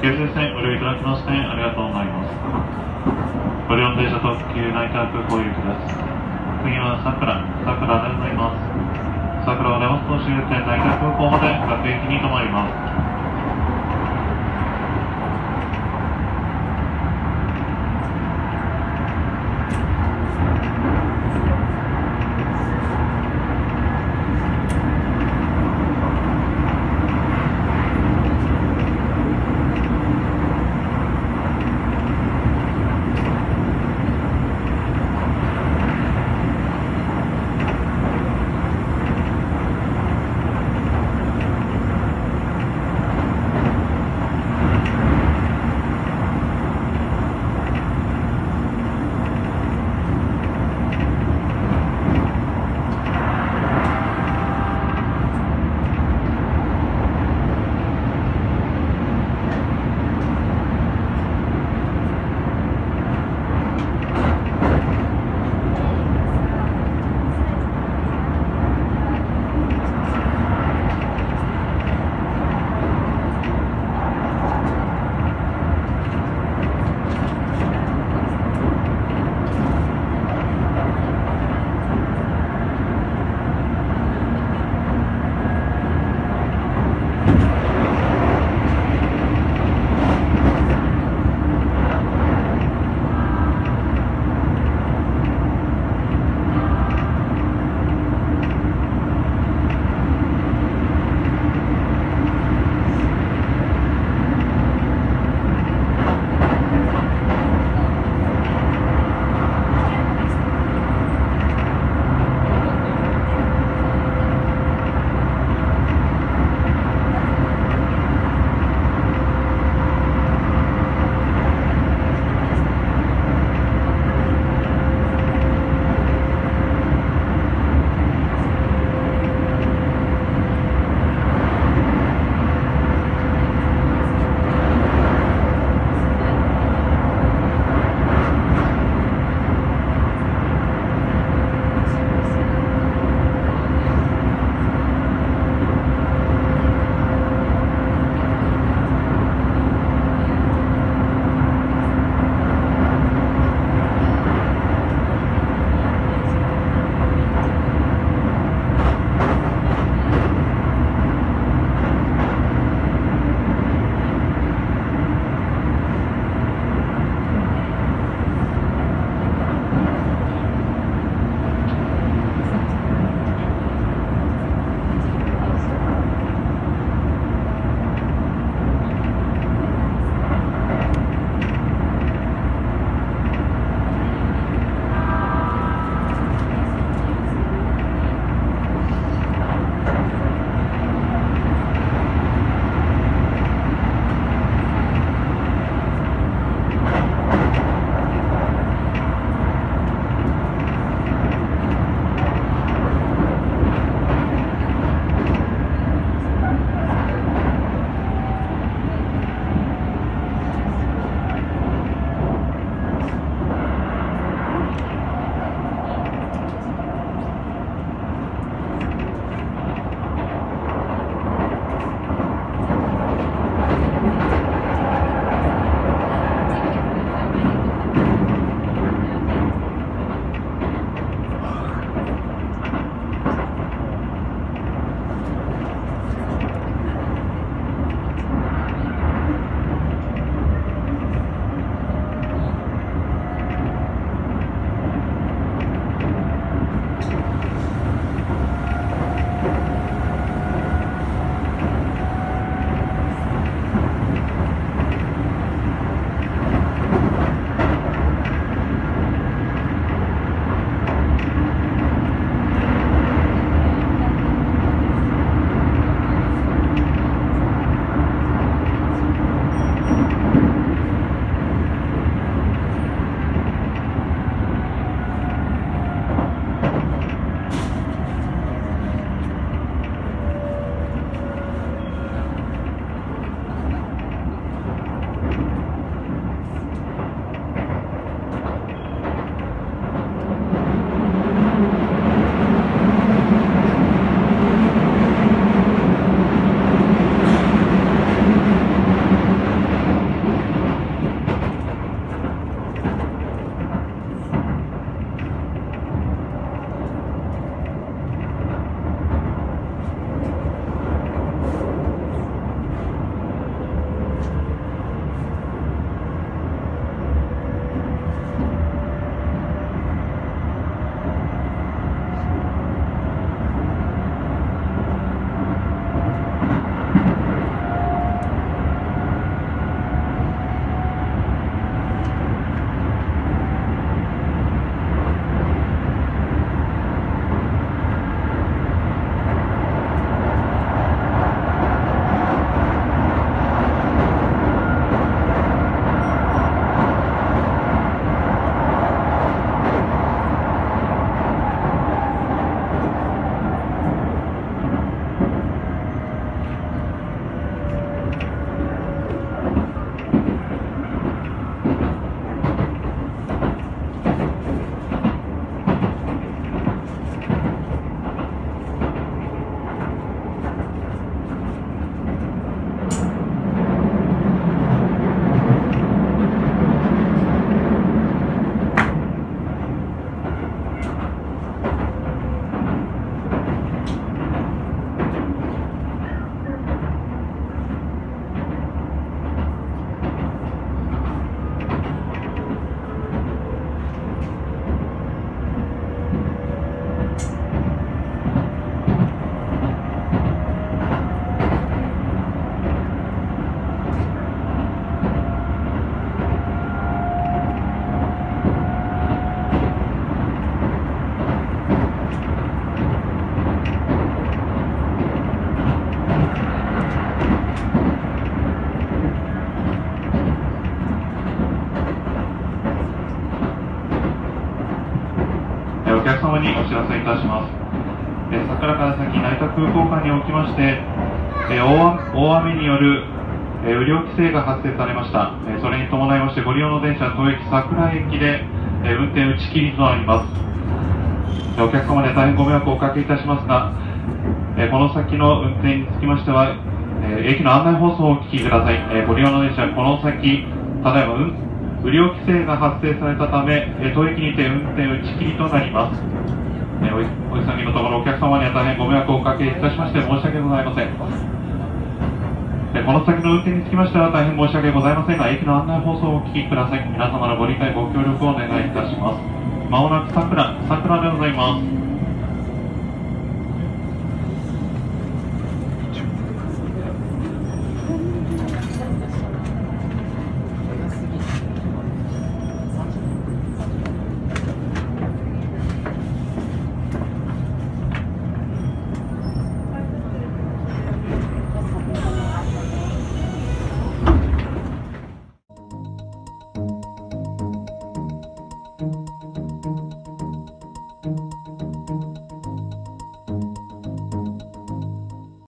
京成線ご利用いただきましてありがとうございます。ご利用電車特急内閣空港行きです。次は桜桜でございます。桜はレオスト終点内閣空港まで各駅に停まります。客様にお知らせいたします。え桜から先成田空港間におきまして、え大雨による、え雨量規制が発生されました。えそれに伴いましてご利用の電車東駅桜駅で、え運転打ち切りとなります。えお客様には大変ご迷惑をおかけいたしますが、えこの先の運転につきましては、え駅の案内放送をお聞きください。えご利用の電車この先、ただいま運雨量規制が発生されたため、え当駅にて運転打ち切りとなります。えーおお急ぎのところお客様には大変ご迷惑をおかけいたしまして申し訳ございません。えこの先の運転につきましては大変申し訳ございませんが、駅の案内放送をお聞きください。皆様のご理解、ご協力をお願いいたします。まもなく桜、桜でございます。